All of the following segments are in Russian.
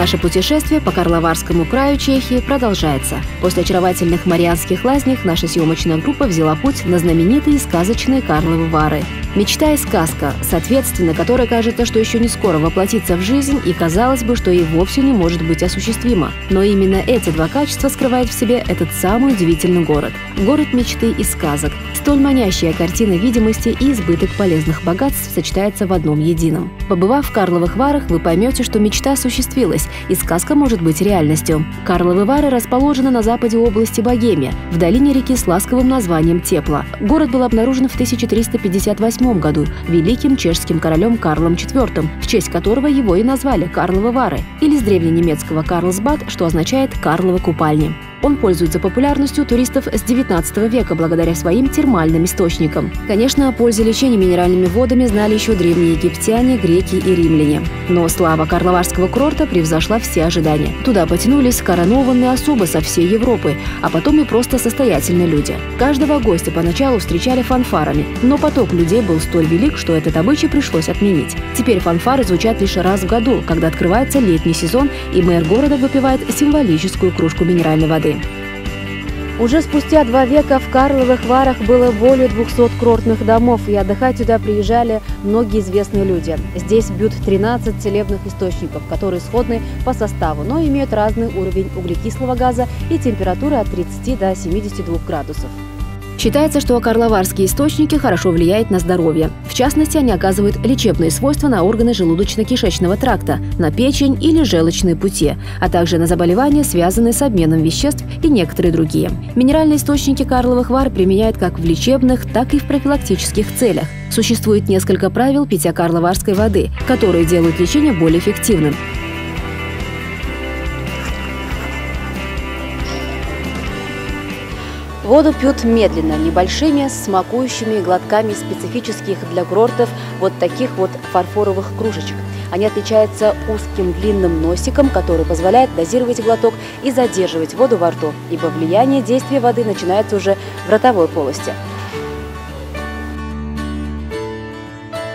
Наше путешествие по Карловарскому краю Чехии продолжается. После очаровательных Марианских лазнях наша съемочная группа взяла путь на знаменитые сказочные Карловы Вары. Мечта и сказка, соответственно, которая кажется, что еще не скоро воплотится в жизнь и казалось бы, что и вовсе не может быть осуществима. Но именно эти два качества скрывает в себе этот самый удивительный город. Город мечты и сказок. Столь манящая картина видимости и избыток полезных богатств сочетается в одном едином. Побывав в Карловых Варах, вы поймете, что мечта осуществилась, и сказка может быть реальностью. Карловы Вары расположены на западе области Богемия, в долине реки с ласковым названием Тепла. Город был обнаружен в 1358 1908 году великим чешским королем Карлом IV, в честь которого его и назвали Карловы Вары, или с древненемецкого «Карлсбад», что означает «Карловы купальни». Он пользуется популярностью туристов с 19 века благодаря своим термальным источникам. Конечно, о пользе лечения минеральными водами знали еще древние египтяне, греки и римляне. Но слава Карловарского курорта превзошла все ожидания. Туда потянулись коронованные особы со всей Европы, а потом и просто состоятельные люди. Каждого гостя поначалу встречали фанфарами, но поток людей был столь велик, что этот обычай пришлось отменить. Теперь фанфары звучат лишь раз в году, когда открывается летний сезон, и мэр города выпивает символическую кружку минеральной воды. Уже спустя два века в Карловых Варах было более 200 курортных домов, и отдыхать сюда приезжали многие известные люди. Здесь бьют 13 целебных источников, которые сходны по составу, но имеют разный уровень углекислого газа и температуры от 30 до 72 градусов. Считается, что карловарские источники хорошо влияют на здоровье. В частности, они оказывают лечебные свойства на органы желудочно-кишечного тракта, на печень или желчные пути, а также на заболевания, связанные с обменом веществ и некоторые другие. Минеральные источники карловых вар применяют как в лечебных, так и в профилактических целях. Существует несколько правил питья карловарской воды, которые делают лечение более эффективным. Воду пьют медленно, небольшими, смакующими глотками специфических для курортов вот таких вот фарфоровых кружечек. Они отличаются узким длинным носиком, который позволяет дозировать глоток и задерживать воду во рту, ибо влияние действия воды начинается уже в ротовой полости.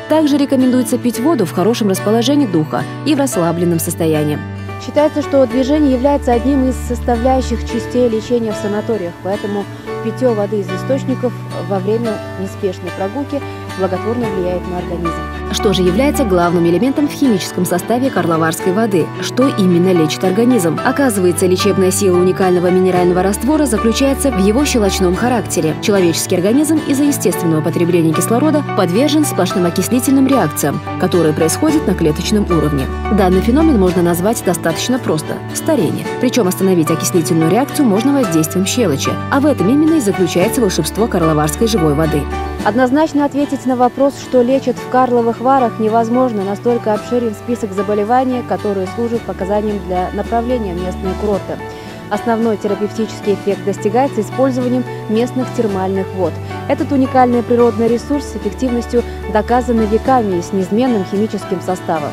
Также рекомендуется пить воду в хорошем расположении духа и в расслабленном состоянии. Считается, что движение является одним из составляющих частей лечения в санаториях, поэтому питье воды из источников во время неспешной прогулки благотворно влияет на организм. Что же является главным элементом в химическом составе карловарской воды? Что именно лечит организм? Оказывается, лечебная сила уникального минерального раствора заключается в его щелочном характере. Человеческий организм из-за естественного потребления кислорода подвержен сплошным окислительным реакциям, которые происходят на клеточном уровне. Данный феномен можно назвать достаточно просто – старение. Причем остановить окислительную реакцию можно воздействием щелочи, а в этом именно и заключается волшебство карловарской живой воды. Однозначно ответить на вопрос, что лечат в Карловых Варах, невозможно. Настолько обширен список заболеваний, которые служат показанием для направления местные курорты. Основной терапевтический эффект достигается использованием местных термальных вод. Этот уникальный природный ресурс с эффективностью доказан веками и с неизменным химическим составом.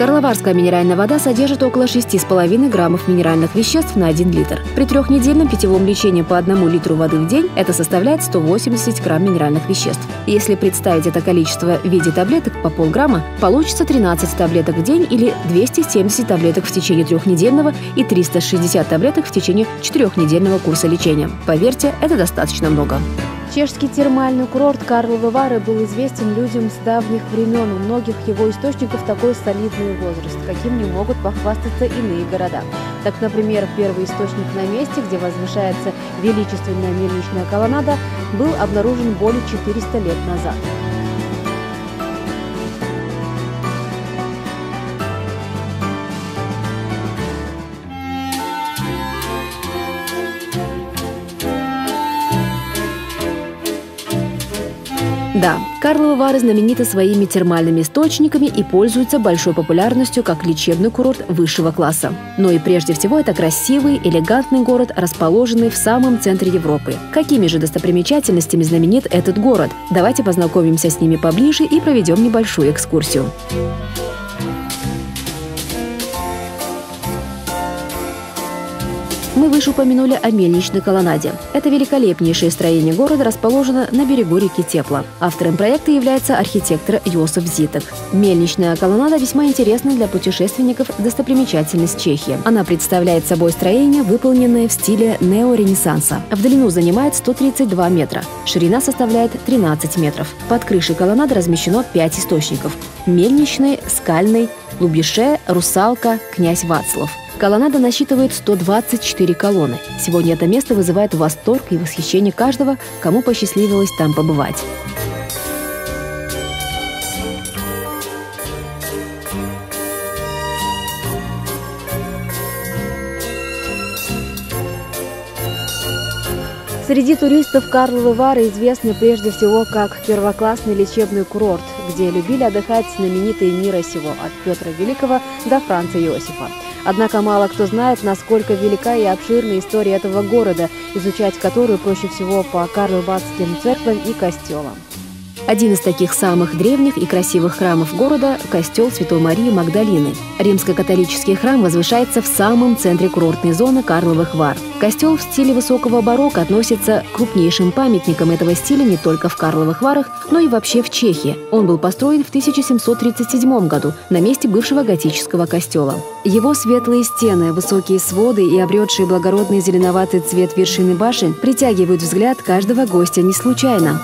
Карловарская минеральная вода содержит около 6,5 граммов минеральных веществ на 1 литр. При трехнедельном питьевом лечении по одному литру воды в день это составляет 180 грамм минеральных веществ. Если представить это количество в виде таблеток по полграмма, получится 13 таблеток в день или 270 таблеток в течение трехнедельного и 360 таблеток в течение четырехнедельного курса лечения. Поверьте, это достаточно много. Чешский термальный курорт Карловы Вары был известен людям с давних времен. У многих его источников такой солидный возраст, каким не могут похвастаться иные города. Так, например, первый источник на месте, где возвышается величественная мельничная колоннада, был обнаружен более 400 лет назад. Да, Карловы Вары знамениты своими термальными источниками и пользуются большой популярностью как лечебный курорт высшего класса. Но и прежде всего это красивый, элегантный город, расположенный в самом центре Европы. Какими же достопримечательностями знаменит этот город? Давайте познакомимся с ними поближе и проведем небольшую экскурсию. Мы выше упомянули о мельничной колоннаде. Это великолепнейшее строение города расположено на берегу реки Тепла. Автором проекта является архитектор Йосиф Зиток. Мельничная колоннада весьма интересна для путешественников достопримечательность Чехии. Она представляет собой строение, выполненное в стиле неоренессанса. В длину занимает 132 метра. Ширина составляет 13 метров. Под крышей колоннады размещено 5 источников. Мельничный, скальный, Лубише, Русалка, князь Вацлав. Колоннада насчитывает 124 колонны. Сегодня это место вызывает восторг и восхищение каждого, кому посчастливилось там побывать. Среди туристов Карловы Вары известны прежде всего как первоклассный лечебный курорт, где любили отдыхать знаменитые мира сего от Петра Великого до Франца Иосифа. Однако мало кто знает, насколько велика и обширна история этого города, изучать которую проще всего по Карловатским церквам и костелам. Один из таких самых древних и красивых храмов города – костел Святой Марии Магдалины. Римско-католический храм возвышается в самом центре курортной зоны Карловых Вар. Костел в стиле высокого барокко относится к крупнейшим памятникам этого стиля не только в Карловых Варах, но и вообще в Чехии. Он был построен в 1737 году на месте бывшего готического костела. Его светлые стены, высокие своды и обретшие благородный зеленоватый цвет вершины башен притягивают взгляд каждого гостя не случайно.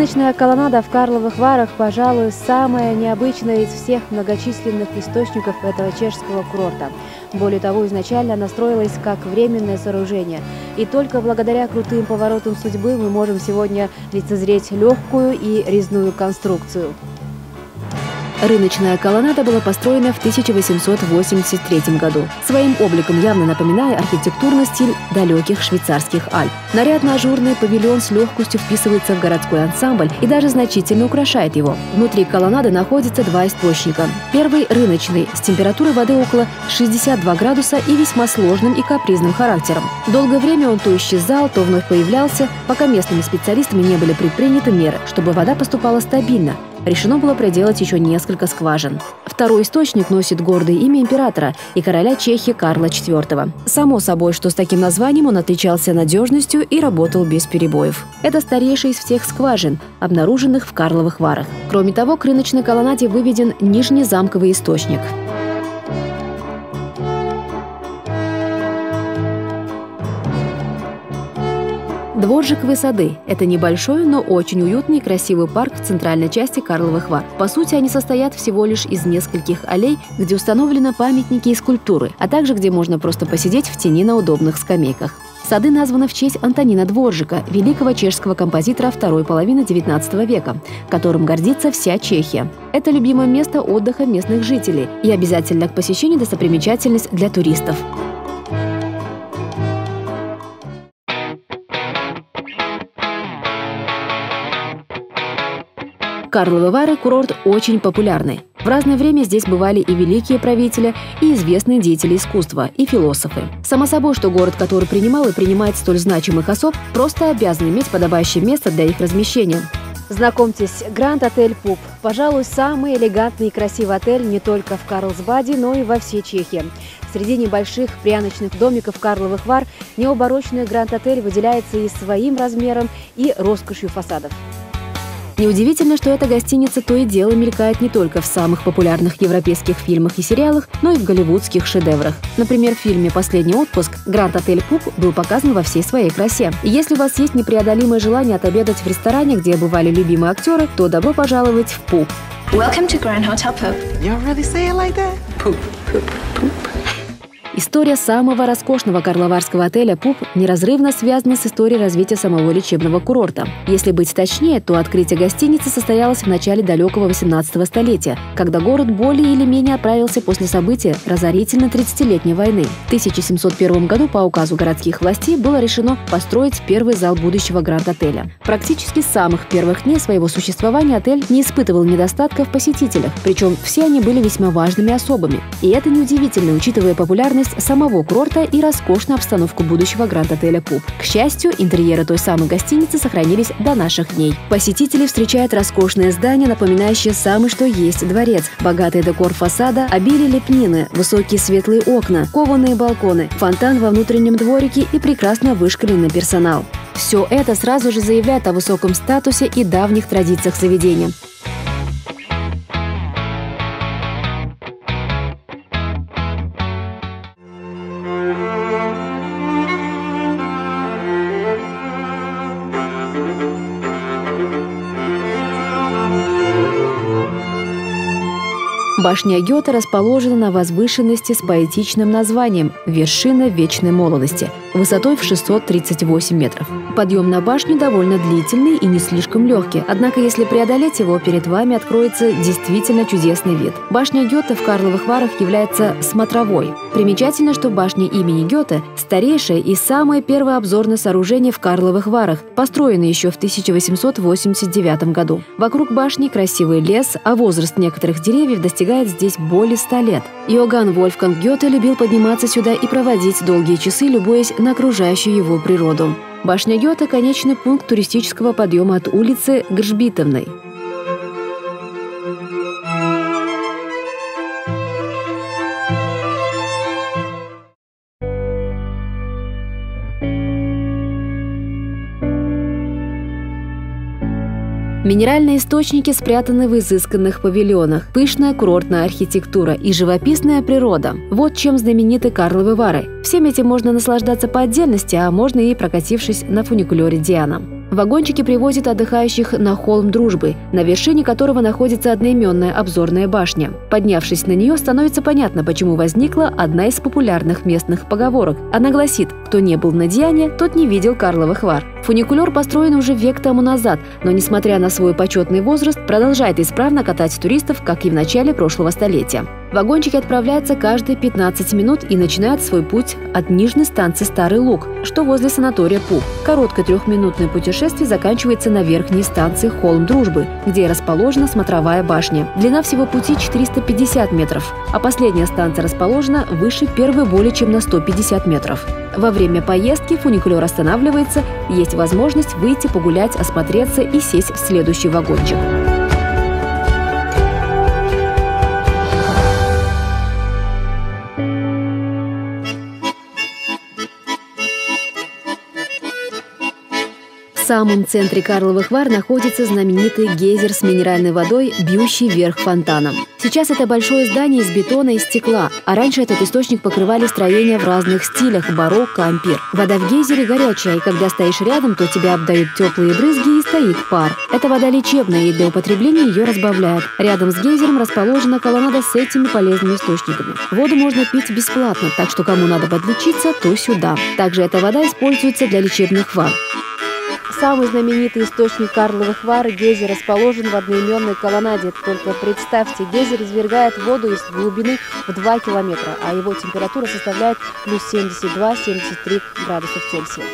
Рыночная колоннада в Карловых Варах, пожалуй, самая необычная из всех многочисленных источников этого чешского курорта. Более того, изначально она строилась как временное сооружение. И только благодаря крутым поворотам судьбы мы можем сегодня лицезреть легкую и резную конструкцию. Рыночная колоннада была построена в 1883 году, своим обликом явно напоминая архитектурный стиль далеких швейцарских Альп. Нарядно-ажурный павильон с легкостью вписывается в городской ансамбль и даже значительно украшает его. Внутри колоннады находятся два источника. Первый – рыночный, с температурой воды около 62 градуса и весьма сложным и капризным характером. Долгое время он то исчезал, то вновь появлялся, пока местными специалистами не были предприняты меры, чтобы вода поступала стабильно, решено было проделать еще несколько скважин. Второй источник носит гордое имя императора и короля Чехии Карла IV. Само собой, что с таким названием он отличался надежностью и работал без перебоев. Это старейший из всех скважин, обнаруженных в Карловых Варах. Кроме того, к рыночной колоннаде выведен нижний замковый источник. Дворжиковые сады – это небольшой, но очень уютный и красивый парк в центральной части Карловых Вар. По сути, они состоят всего лишь из нескольких аллей, где установлены памятники и скульптуры, а также где можно просто посидеть в тени на удобных скамейках. Сады названы в честь Антонина Дворжика, великого чешского композитора второй половины XIX века, которым гордится вся Чехия. Это любимое место отдыха местных жителей и обязательно к посещению достопримечательность для туристов. Карловы Вары – курорт очень популярный. В разное время здесь бывали и великие правители, и известные деятели искусства, и философы. Само собой, что город, который принимал и принимает столь значимых особ, просто обязан иметь подобающее место для их размещения. Знакомьтесь, Гранд Отель Пуп. Пожалуй, самый элегантный и красивый отель не только в Карлсбаде, но и во всей Чехии. Среди небольших пряночных домиков Карловых Вар необорочный Гранд Отель выделяется и своим размером, и роскошью фасадов. Неудивительно, что эта гостиница то и дело мелькает не только в самых популярных европейских фильмах и сериалах, но и в голливудских шедеврах. Например, в фильме «Последний отпуск» Гранд Отель Пупп был показан во всей своей красе. И если у вас есть непреодолимое желание отобедать в ресторане, где бывали любимые актеры, то добро пожаловать в Пупп. Welcome to Grandhotel Pupp. You really say it like that? Pupp, Pupp. История самого роскошного карловарского отеля «Пупп» неразрывно связана с историей развития самого лечебного курорта. Если быть точнее, то открытие гостиницы состоялось в начале далекого 18 столетия, когда город более или менее оправился после события разорительной 30-летней войны. В 1701 году по указу городских властей было решено построить первый зал будущего гранд-отеля. Практически с самых первых дней своего существования отель не испытывал недостатка в посетителях, причем все они были весьма важными особами. И это неудивительно, учитывая популярность достопримечательность самого курорта и роскошную обстановку будущего гранд-отеля «Пуп». К счастью, интерьеры той самой гостиницы сохранились до наших дней. Посетители встречают роскошное здание, напоминающее самый что есть дворец, богатый декор фасада, обилие лепнины, высокие светлые окна, кованые балконы, фонтан во внутреннем дворике и прекрасно вышкаленный персонал. Все это сразу же заявляет о высоком статусе и давних традициях заведения. Башня Гёте расположена на возвышенности с поэтичным названием «Вершина вечной молодости», высотой в 638 метров. Подъем на башню довольно длительный и не слишком легкий, однако если преодолеть его, перед вами откроется действительно чудесный вид. Башня Гёте в Карловых Варах является смотровой. Примечательно, что башня имени Гёте – старейшее и самое первое обзорное сооружение в Карловых Варах, построенное еще в 1889 году. Вокруг башни красивый лес, а возраст некоторых деревьев достигает здесь более ста лет. Иоганн Вольфганг Гёте любил подниматься сюда и проводить долгие часы, любуясь на окружающую его природу. Башня Гёте – конечный пункт туристического подъема от улицы Гржбитовной. Минеральные источники спрятаны в изысканных павильонах, пышная курортная архитектура и живописная природа. Вот чем знамениты Карловы Вары. Всем этим можно наслаждаться по отдельности, а можно и прокатившись на фуникулере Диана. Вагончики привозят отдыхающих на холм Дружбы, на вершине которого находится одноименная обзорная башня. Поднявшись на нее, становится понятно, почему возникла одна из популярных местных поговорок. Она гласит «Кто не был на Диане, тот не видел Карловых Вар». Фуникулер построен уже век тому назад, но, несмотря на свой почетный возраст, продолжает исправно катать туристов, как и в начале прошлого столетия. Вагончики отправляются каждые 15 минут и начинают свой путь от нижней станции Старый Луг, что возле санатория Пуп. Короткое трехминутное путешествие заканчивается на верхней станции Холм Дружбы, где расположена смотровая башня. Длина всего пути 450 метров, а последняя станция расположена выше первой более чем на 150 метров. Во время поездки фуникулер останавливается, есть возможность выйти погулять, осмотреться и сесть в следующий вагончик. Самом центре Карловых Вар находится знаменитый гейзер с минеральной водой, бьющий вверх фонтаном. Сейчас это большое здание из бетона и стекла, а раньше этот источник покрывали строения в разных стилях – барокко, ампир. Вода в гейзере горячая, и когда стоишь рядом, то тебя обдают теплые брызги и стоит пар. Эта вода лечебная, и для употребления ее разбавляют. Рядом с гейзером расположена колоннада с этими полезными источниками. Воду можно пить бесплатно, так что кому надо подлечиться, то сюда. Также эта вода используется для лечебных ванн. Самый знаменитый источник Карловых Вар Гейзер расположен в одноименной колоннаде. Только представьте, Гейзер извергает воду из глубины в 2 километра, а его температура составляет плюс 72-73 градусов Цельсия.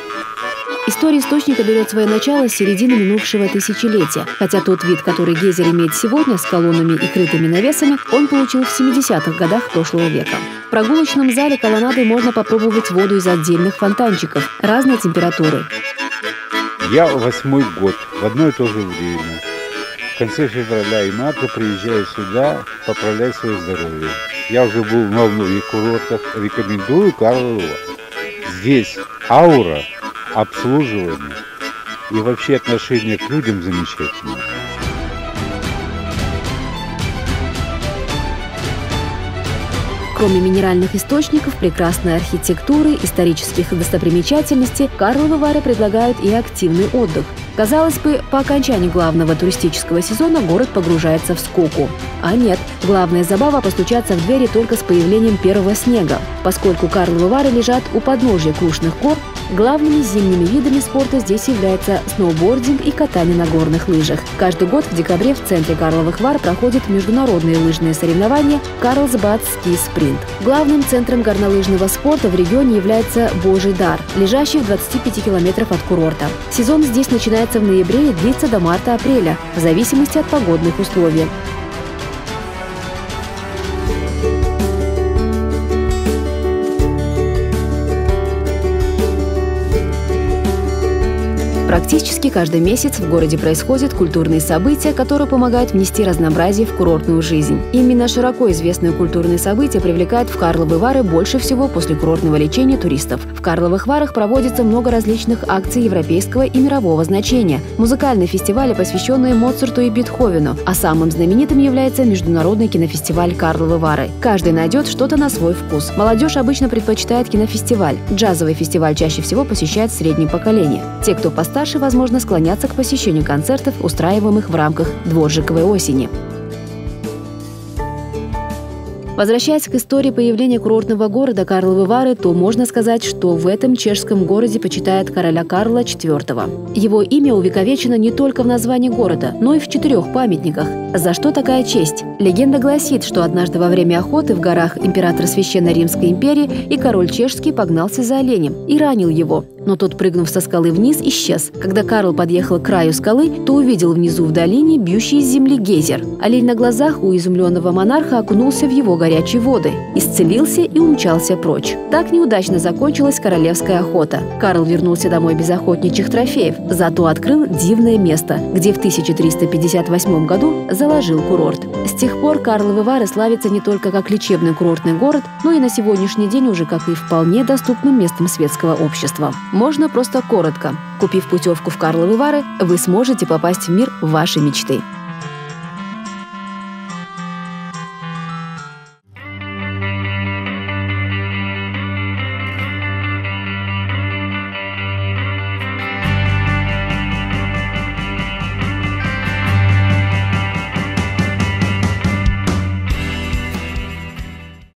История источника берет свое начало с середины минувшего тысячелетия, хотя тот вид, который гейзер имеет сегодня с колоннами и крытыми навесами, он получил в 70-х годах прошлого века. В прогулочном зале колоннады можно попробовать воду из отдельных фонтанчиков разной температуры. Я восьмой год, в одно и то же время. В конце февраля и марта приезжаю сюда поправлять свое здоровье. Я уже был на многих курортах. Рекомендую Карлову. Здесь аура, обслуживание и вообще отношение к людям замечательное. Кроме минеральных источников, прекрасной архитектуры, исторических достопримечательностей, Карловы Вары предлагают и активный отдых. Казалось бы, по окончании главного туристического сезона город погружается в скуку. А нет, главная забава постучаться в двери только с появлением первого снега. Поскольку Карловы Вары лежат у подножия Крушных гор, Главными зимними видами спорта здесь являются сноубординг и катание на горных лыжах. Каждый год в декабре в центре Карловых Вар проходят международные лыжные соревнования «Карлсбад Ски Спринт». Главным центром горнолыжного спорта в регионе является Божий Дар, лежащий в 25 километров от курорта. Сезон здесь начинается в ноябре и длится до марта-апреля, в зависимости от погодных условий. Практически каждый месяц в городе происходят культурные события, которые помогают внести разнообразие в курортную жизнь. Именно широко известные культурные события привлекают в Карловы Вары больше всего после курортного лечения туристов. В Карловых Варах проводится много различных акций европейского и мирового значения. Музыкальные фестивали, посвященные Моцарту и Бетховену, а самым знаменитым является Международный кинофестиваль Карловы Вары. Каждый найдет что-то на свой вкус. Молодежь обычно предпочитает кинофестиваль. Джазовый фестиваль чаще всего посещает среднее поколение. Те, кто постарше, возможно, склонятся к посещению концертов, устраиваемых в рамках дворжиковой осени. Возвращаясь к истории появления курортного города Карловы Вары, то можно сказать, что в этом чешском городе почитают короля Карла IV. Его имя увековечено не только в названии города, но и в четырех памятниках. За что такая честь? Легенда гласит, что однажды во время охоты в горах император Священной Римской империи и король чешский погнался за оленем и ранил его но тот, прыгнув со скалы вниз, исчез. Когда Карл подъехал к краю скалы, то увидел внизу в долине бьющий из земли гейзер. Олень на глазах у изумленного монарха окунулся в его горячие воды, исцелился и умчался прочь. Так неудачно закончилась королевская охота. Карл вернулся домой без охотничьих трофеев, зато открыл дивное место, где в 1358 году заложил курорт. С тех пор Карловы Вары славится не только как лечебный курортный город, но и на сегодняшний день уже как и вполне доступным местом светского общества. Можно просто коротко. Купив путевку в Карловы Вары, вы сможете попасть в мир вашей мечты.